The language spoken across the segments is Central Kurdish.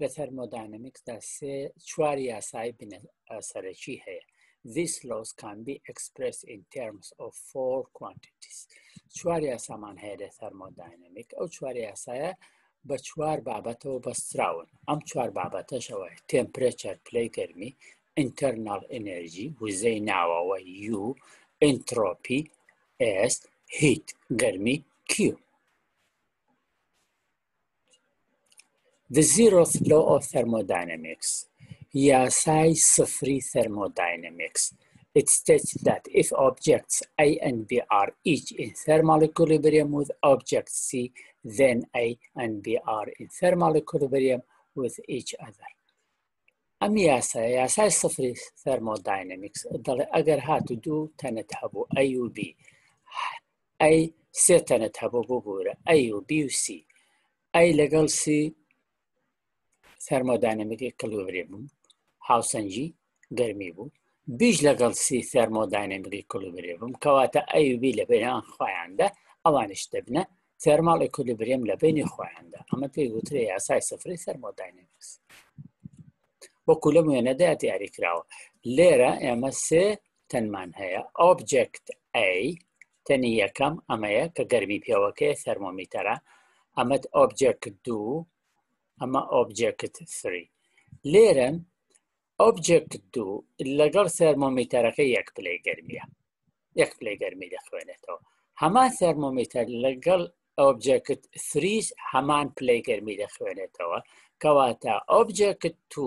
لە تەرمۆدانمیکسدا سێ چوار یاسایی بنە سەرەکی هەیە These laws can be expressed in terms of four quantities. چوار یاسامان هەیە لە تەرمۆداینامیک ئەو چوار یاسایە بە چوار بابەتەوە بەستراون ئەم چوار بابەتەشەوە تمپرێچەر پلی گەرمی ئینتەرناڵ ئەنەرژی وزەی ناوەوە یو ئینترۆپی ئێست هیت گەرمی کیو The zeroth law of thermodynamics. Yasai Sufri thermodynamics. It states that if objects A and B are each in thermal equilibrium with object C, then A and B are in thermal equilibrium with each other. أمياسة ياسة صفر thermodynamics أقر هاتو دو تنتهبو A و B ئەی سێ تەنت هەبوو ببوورە ئەی و بی و سی ئەی لەگەڵ سی سەرمۆدانەمەکی کلوبرێ بوو هاوسەنجی گەرمی بوو بیش لەگەڵ سی سەرمۆدانەمەکی کلوبرێ بووم کەواتە ئەوبی لە بەیان خۆیاندا ئەوانش دەبنە سەرماڵی کلوبرێم لە بینی خۆیاندا ئەمە پێی وترێ یاسای سفری سەرمۆدانەمەس وەکو لەم وێنەدا دیاری کراوە لێرە ئێمە سێ تەنمان هەیە ئۆبجێکت ئەی تەنی یەکەم ئەمەیە کە گەرمی پێوەکەی سەرمۆمیتەرە ئەمەد ئۆبجێکت دوو ئەمە ئۆبجێکت سری لێرەن ئۆبجێکت دوو لەگەڵ سەرمۆمیتەرەکە یەک پلەی گەرمیە یەک پلەی گەرمی دەخوێنێتەوە هەمان سەرمۆمیتەر لەگەڵ ئۆبجێکت سریش هەمان پلەی گەرمی دەخوێنێتەوە کەواتە ئۆبجێکت تو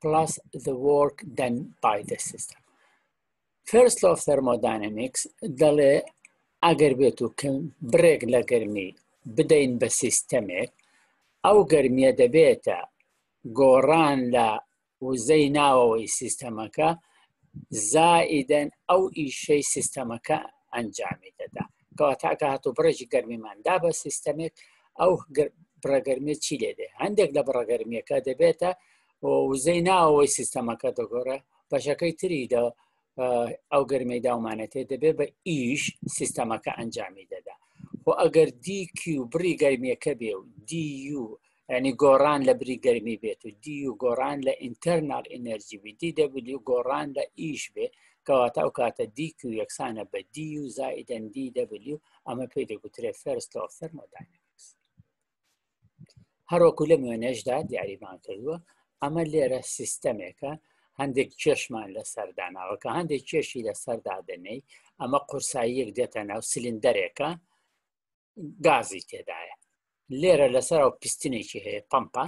plus the work done by the system first law of thermodynamics دەڵێ ئەگەر بێت و کەم برێک لە گەرمی بدەین بە سیستەمێک ئەو گەرمیە دەبێتە گۆڕان لە وزەی ناوەوەی سیستەمەکە زائیدەن ئەو ئیشەی سیستەمەکە ئەنجامی دەدا کەواتە ئەگە هاتۆ بڕێکی گەرمیمان دا بە سیستەمێک ئەو بڕەگەرمێت چی لێ دێ هەندێک لە بڕەگەرمیەکە دەبێتە وزەی ناوەوەی سیستەمەکە دەگۆڕە بەشەکەی تریدا ئەو گەرمی داومانەتێ دەبێت بە ئیش سیستەمەکە ئەنجامی دەدا خۆ ئەگەر دیکی و بڕی گەرمیەکە بێ و دی و ینی گۆڕان لە بری گەرمی بێت و دی و گۆڕان لە ئینتەرناڵ ئینەرجی بی دی دەبلی و گۆڕان لە ئیش بێ کەواتە ئەو کاتە دیک و یەکسانە بە دی و زائیدەن دی دەبلی و ئەمە پێ دەگوترێ فەرستەوە فەرمۆدانەکەس هەرۆکو لە مێنێشدا دیاریمان کردووە ئەمە لێرە سیستەمێکە هەندێک کێشمان لە سەرداناوە کە هەندێک کێشی لە سەردادنەی ئەمە قورساییەک دێتە ناو سلندەرێکە گازی تێدایە لێرە لەسەر ئەو پیستنێکی هەیە پمپە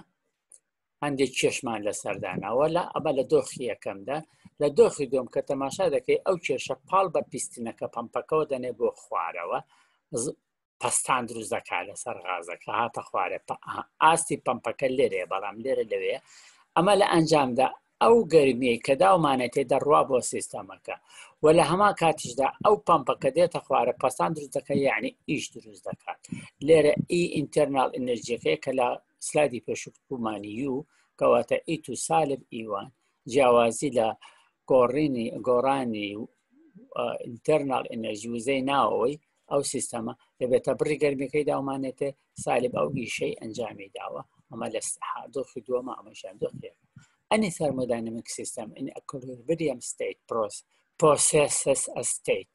هەندێک کێشمان لە سەردانەوە لە ئەمە لە دۆخی یەکەمدا لە دۆخی دوم کە تەماشا دەکەی ئەو کێشە پاڵ بە پیستنەکە پمپەکەەوە دەنێ بۆ خوارەوە پستان دروست دەکات لەسەر غازەکە هاتە خوارێ ئاستی پمپەکە لێرێ بەڵام لێرە لەوێ ئەمە لە ئەنجامدا ئەو گەرمیەی کە داومانێتێ دەڕوا بۆ سیستەمەکە و لە هەما کاتیشدا ئەو پمپەکە دێتە خوارە پەستان دروست دەکە یعنی ئیش دروست دەکات لێرە ئی ئینتەرنال ئەنرژیەکەی کە لە سلادی پێشکت بوومانی و کەواتە ئیت و سالب ئیوان جیاوازی لە گۆڕینی گۆڕانی ئینتەرنال ئەنرژی وزەی ناوەوەی ئەو سیستەمە دەبێتە بڕی گەرمیەکەی داومانێتێ سالب ئەو ئیشەی ئەنجامی داوە ئەمە لە دۆخی دووەمە ئەمەشان دۆخێ ئەنی سەرمۆدانمک سیستەم ئین ئەکلبریەم ستیت پرۆس پرۆسس ئەستیت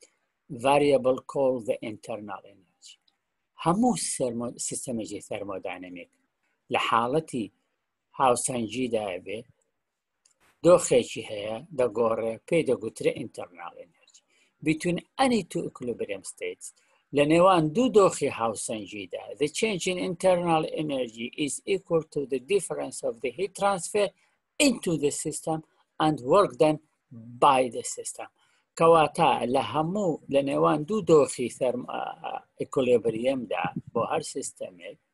variable call the internal energy هەموو سیستەمێکی سەرمۆدانمێک لە حاڵەتی هاوسەنگیدا بێ دۆخێکی هەیە دەگۆڕێ پێی دەگوترێ ئینتەرناڵ ئێنەرجی بیتون ئەنی تو ئیکولوبرێم ستەیت لە نێوان دوو دۆخی هاوسەنگیدا the change in internal energy is equal to the difference of the heat transfer into the system and work done by the system کەواتە لە هەموو لە نێوان دوو دۆخی سەرم ئەکولێبریەمدا بۆ هەر سیستەمێک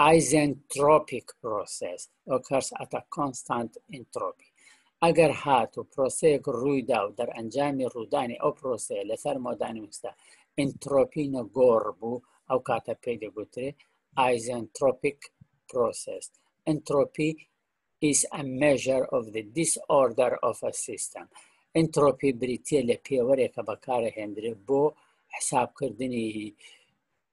ئایزێنترۆپیک پرۆسێس ئۆکەرس ئەتە کۆنستانت ئینترۆپی ئەگەر هات و پرۆسەیەک ڕوویدا و دەرئەنجامی ڕوودانی ئەو پرۆسەیە لەسەر مۆدانی وستە ئینترۆپی نەگۆڕ بوو ئەو کاتە پێی دەگوترێ ئایزێنترۆپیک پرۆسێس ئینترۆپی is a measure of the disorder of a system ئینترۆپی بریتە لە پێوەرێکە بەکارە هێندرێت بۆ حسابکردنی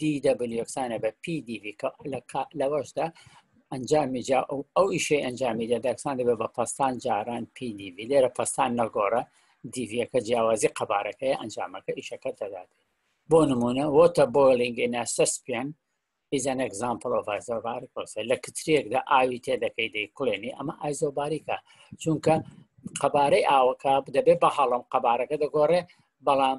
DW یەکسانە بە PDV کە لە کا- لەوەشدا ئەنجامی جا ئەو ئەو ئیشەی ئەنجامی دەدا یەکسان دەبێت بە پەستان جاران PDV لێرە پەستان نەگۆڕە دیڤەکە جیاوازی قەبارەکەی ئەنجامەکە ئیشەکە دەدات بۆ نمونە وۆتە بۆلینگی ناسەسپێن is an example of isobaric process لە کترێکدا ئاوی تێ دەکەی دەی کوڵێنی ئەمە ئایزۆباریکە چونکە قەبارەی ئاوەکە دەبێت بە هەڵم قەبارەکە دەگۆڕێ بەڵام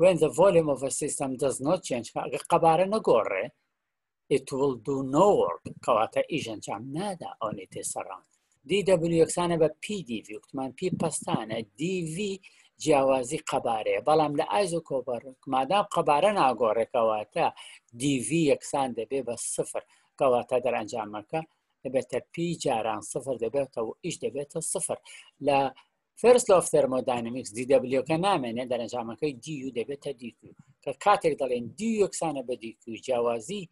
when the volume of a system does not change ئەگە قەبارە نەگۆڕێ it will do no work کەواتە ئیش ئەنجام نادا ئەوەی تێ سەران DW یەکسانە بە PDV وتمان پی پستانە DV جیاوازی قەبارەیە بەڵام لە ئایزۆ کۆبەر مادام قەبارە ناگۆڕێکەوەتە DV یەکسان دەبێ بە سفر کەواتە دەرەنجامەکە دەبێتە پی جاران سفر دەبێتەوە ئیش دەبێتە سفر لە فێرست لۆف تەرمۆداینمیکس دی دەبلیۆکە نامێنێ دەرەنجامەکەی دی و دەبێتە دیکو کە کاتێک دەڵێن دی یەکسانە بە دیکو جیاوازی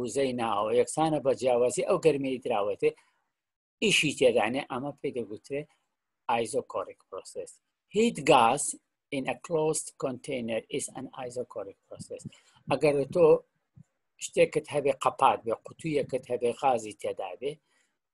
وزەی ناوە یەکسانە بە جیاوازی ئەو گەرمی دراوەتێ ئیشی تێدانێ ئەمە پێی دەگوترێ ئایزۆکۆریک پرۆسس هیت گاز in a closed container is an isocoric process ئەگەر تۆ شتێکت هەبێ قەپات بێ قوتوویەکەت هەبێ غازی تێدا بێ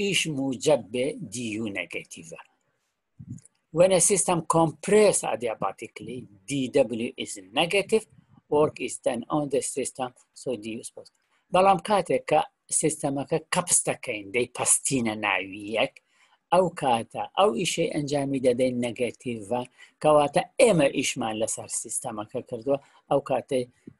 ئیش موجب بێ دیو نەگەتیڤە وەنە سیستەم کۆمپرس ئادیاباتیکلی دیW is negative work is done on the system so D is positive بەڵام کاتێک کە سیستەمەکە کەپس دەکەین دەی پستینە ناوی یەک ئەو کاتە ئەو ئیشەی ئەنجامی دەدەین نەگەتیڤە کەواتە ئێمە ئیشمان لەسەر سیستەمەکە کردووە ئەو کاتەی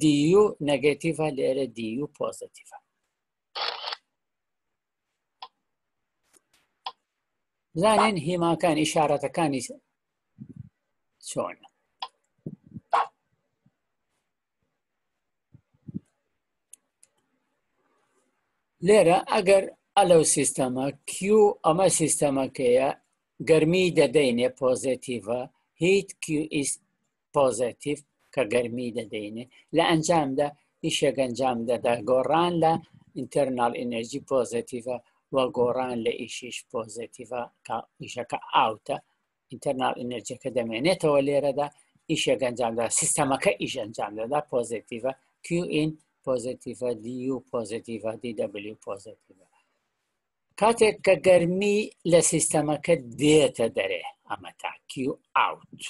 دیو نەگەتیڤە لێرە دیو پۆزتیڤە زانین هیماکان ئیشارەتەکانی چۆن لێرە ئەگەر ئەلو سیستەمە کیو ئەمە سیستەمەکەیە گەرمی دەدەینێ پۆزتیڤە هیت کیو ئیس پۆزەتیف کە گەرمی دەدەینێ لە ئەنجامدا ئیشێک ئەنجام دەدا گۆڕان لە ئینتەرنال ئەنەرژی پۆزەتیڤە و گۆڕان لە ئیشیش پۆزەتیڤە کە ئیشەکە ئاوتە ئینتەرنال ئەنەرجەکە دەمێنێتەوە لێرەدا ئیشێک ئەنجامدا سیستەمەکە ئیش ئەنجام دەدا پۆزەتیڤە کیین پۆزەتیڤە دی و پۆزەتیڤە دی دەبلی پۆزەتیڤە کاتێک کە گەرمی لە سیستەمەکە دێتە دەرێ ئەمە تاکی و ئاوت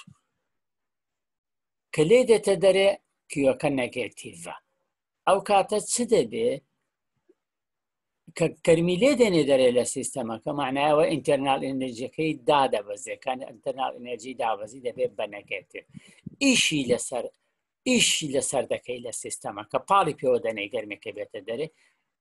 کە لێ دێتە دەرێ کیوەکە نەگەتیڤە ئەو کاتە چ دەبێ کە گەرمی لێ دێنێ دەرێ لە سیستەمەکە معنایەوە ئینتەرنال ئەنرژیەکەی دادەبەزێکان ئەتەرنال ئەنرژی دابەزی دەبێت بە نەگەتیڤ ئیشی لەسەر ئیشی لەسەر دەکەی لە سیستەمەکە پاڵی پێوە دەنێ گەرمێکە بێتە دەرێ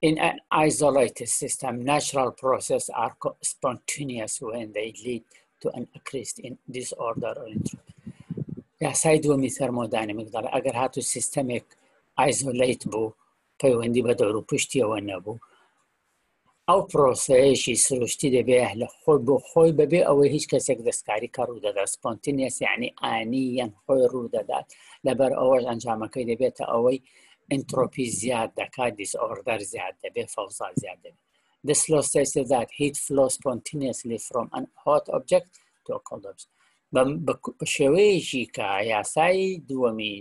In an isolated system, natural process are spontaneous when they lead to an increase in disorder or injury. یاسای دووەمی ثەرمۆدانیمیک دەڵێ ئەگەر هاتو سیستەمێک ئایزۆلیت بوو پەیوەندی بە دەور و پشتیەوە نەبوو ئەو پرۆسەیەشی سروشتی دەبێ لە خۆی بۆ خۆی بەبێ ئەوەی هیچ کەسێک دەستکاری کە ڕوودەدا سپۆنتینیەس یعنی ئانی یان خۆی ڕوودەدات لەبەر ئەوەش ئەنجامەکەی دەبێتە ئەوەی ئەنترۆپی زیاد دەکات دیس ئۆردەر زیاد دەبێت فەوزا زیاد دەبێت The slow states is that heat flows spontaneously from an hot object to a cold object. بە شێوەیەکی کە یاسایی دووەمی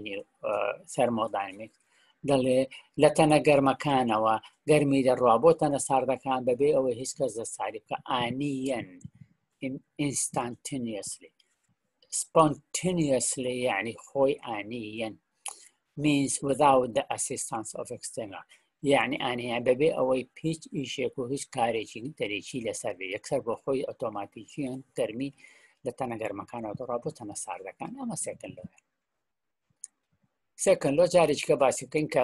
سەرمۆدایمێک دەڵێ لە تەنە گەرمەکانەوە گەرمی دەڕوا بۆ تەنە ساردەکان بەبێ ئەوەی هیچ کەس دە ساری بکە ئانیەن ئینستانتنیسلی سپۆنتنیسلی یعنی خۆی ئانیەن means without the assistance of external یعنی ئانەیە بەبێ ئەوەی پیچ ئیشێک و هیچ کارێکی دەرێکی لەسەر بێ یەکسەر بۆ خۆی ئۆتۆماتیکیان گەرمی لە تەنە گەرمەکانەوە دەڕا بۆ تەنە ساردەکان ئەمە سێکن لۆ سێکن لۆ جارێککە باسی بکەین کە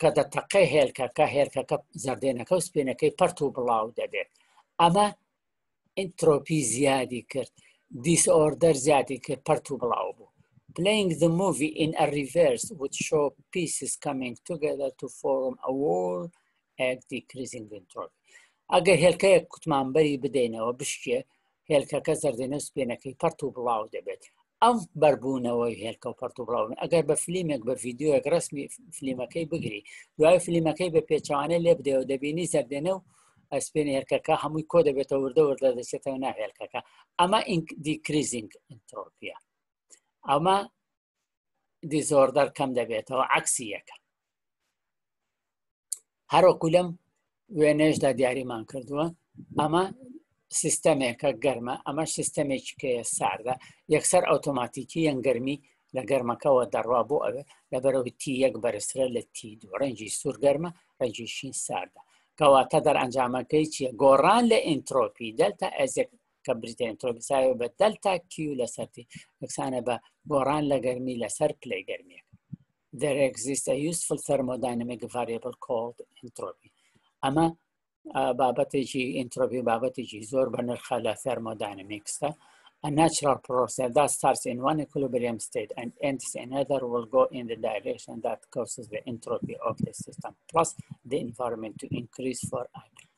کە دەتەقێ هێلکەکە هێلکەکە زەردێنەکە و سپێنەکەی پەرت و بڵاو دەبێت ئەمە ئینترۆپی زیادی کرد دیسئۆردەر زیادی کرد پەرت و بڵاو بوو Playing the movie in a reverse would show pieces coming together to form a wall at decreasing entropy. ئەگەر هێلکەیە کوتمانبەری بدەینەوە بشکێ هێلکەکە زەردێنە سپێنەکەی پەرت و بڵاو دەبێت ئەم بەربوونەوەی هێلکە و پەرت و بڵاون ئەگەر بە فلیمێک بە ڤیددیوەک ڕسمی فلیمەکەی بگری دوای فلیمەکەی بە پێچوانەی لێ بدەوە دەبینی زەردێنە و ئەسپێن هێلکەکە هەمووی کۆ دەبێتە وردە وردە دەچێتەوە ناهێلکەکە ئەمە دیکریزینگ ئەنتۆپیە ئەمە دیزۆردەر کەم دەبێتەوە عکسی یەکە هەرۆکو لەم وێنێشدا دیاریمان کردووە ئەمە سیستەمێکە گەرمە ئەمە سیستەمێکی کە ساردە یەکسەر ئۆتۆماتیکی یەن گەرمی لە گەرمەکەەوە دەڕوا بۆ ئەوێ لە بەرەوەی تی یەک بەرزرە لە تی دو ڕەنجی سوور گەرمە ڕەنجی شین ساردە کەواتە دەرئەنجامەکەی چیە گۆڕان لە ئینترۆپی دەلتا ئەزێک کە بریتە ئینترۆپی ساوێ بە دەلتا کیو لەسەرتی یەکسانە بە گۆڕان لە گەرمی لەسەر پلی گەرمیە there exists a useful thermodynamic variable called entropy. ئەمە بابەتێکی ئینترۆپی بابەتێکی زۆر بە نرخە لە thermodynamics, a natural process that starts in one equilibrium state and ends in another will go in the direction that causes the entropy of the system, plus the environment to increase for a,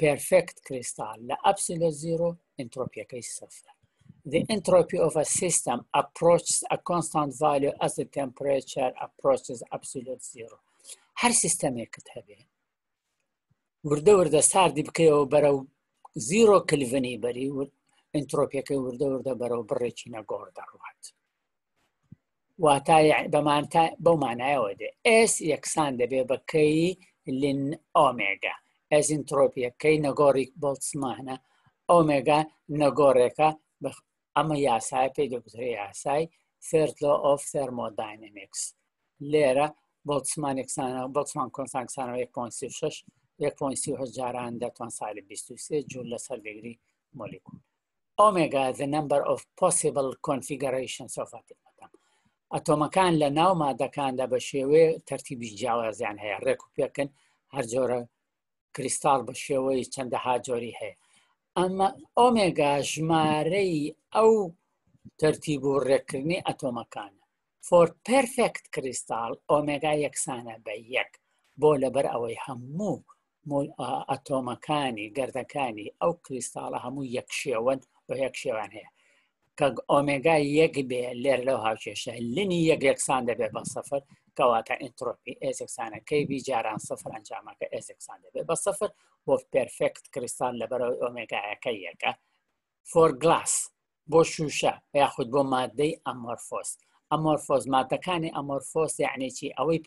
پێرفێکت کریستال لە ئەپسیلە زیرۆ ئینترۆپیەکەی سفر The entropy of a system approaches a constant value as the temperature approaches absolute zero. هەر سیستەمێکت هەبێ وردە وردە ساردی بکەیەوە بەرەو زیرۆ کلڤنی بەری ئینترۆپیەکەی وردە وردە بەرەو بڕێکی نەگۆڕ دەڕوات. واتا بەمانتا بەو مانایەوە دێ ئێس یەکسان دەبێ بەکەی لین ئۆمێگا ئەس ئینترۆپیەکەی نەگۆڕی بۆڵسمانە ئۆمێگا نەگۆڕێکە ئەمە یاسای پێ دەگوترێ یاسای سرتلۆ ئۆف سەرمۆداینەمێکس لێرە بۆڵسمان یەکسانە بۆڵسمان کۆنسانکسانەوە 1.6 1.3 جاران دەتوان سالی 23 جوور لەسەر دەگری مۆلیکول ئۆمێگا the number of possible configurations of ئەتۆمەکان ئەتۆمەکان لە ناو مادەکاندا بە شێوەیە تەرتیبی جیاوازیان هەیە ڕێک و پێکن هەر جۆرە کریستال بە شێوەی چەندەها جۆری هەیە ئەمە ئۆمێگا ژمارەی ئەو تەرتیب و ڕێکردنی ئەتۆمەکانە فۆر پرفێکت کریستاڵ ئۆمێگا یەکسانە بە یەک بۆ لەبەر ئەوەی هەموو ئەتۆمەکانی گردەکانی ئەو کریستاڵە هەموو یەک شێوەن و یەک شێوان هەیە کە ئۆمێگا یەک بێ لێر لەو هاوکێشە لنی یەک یەکسان دەبێ بە سەفر کەواتە ئینترۆپی ئێسێکسانە کەی بیجاران سفر ئەنجامەکە ئێسێکسان دەبێت بە سفر بۆ پرفێکت کریستان لەبەرەوەی ئۆمێگایەکە یەکە فۆر گلاس بۆ شوشە یاخود بۆ مادەی ئەمۆرفۆس ئەمۆرفۆس مادەکانی ئەمۆرفۆس یعنیی ئەوەی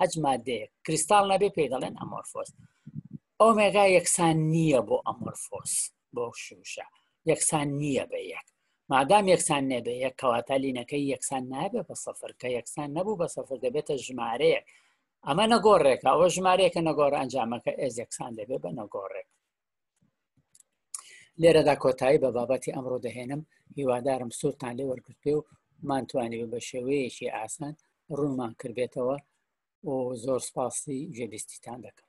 هەج مادەیە کریستال نەبێ پێ دەڵێن ئەمۆرفۆس ئۆمێگا یەکسان نییە بۆ ئەمۆرفۆس بۆ شوشە یەکسان نییە بە یەک مادام یەکسان نەبێ یەک کەواتە لینەکەی یەکسان نابێ بە سەفر کە یەکسان نەبوو بە سەفر دەبێتە ژمارەیەک ئەمە نەگۆڕێکە ئەوە ژمارەیەکە نەگۆڕ ئەنجامەکە ئێز یەکسان دەبێت بە نەگۆڕێک لێرەدا کۆتایی بە بابەتی ئەمڕۆ دەهێنم هیوادارم سوورتان لێ وەرگرتێ و مانتوانێ بە شێوەیەکی ئاسان ڕوونمان کردێتەوە و زۆر سپاسی گوێبیستیتان دەکەم